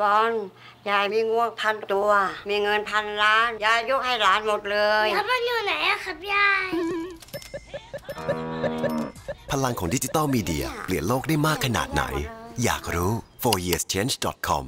บอลยายมีงวงพันตัว มีเงินพันล้าน ยายยกให้หลานหมดเลย แล้วมันอยู่ไหนอะครับยาย พลังของดิจิตอลมีเดีย เปลี่ยนโลกได้มากขนาดไหน อยากรู้ 4yearschange.com